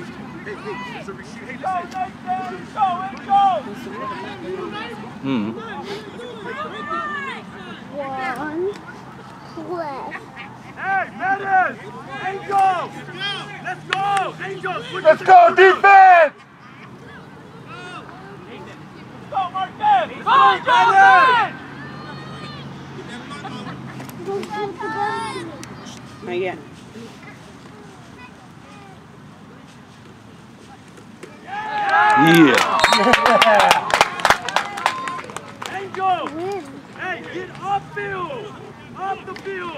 Hey, listen. Go, go, Hmm. One left. Hey, Menace! Angel! Let's go! Angel! Let's go, defense! Go, Marquez! Go, Menace! Not yet. Yeah. Angel! Win. Hey, get off field! Off the field!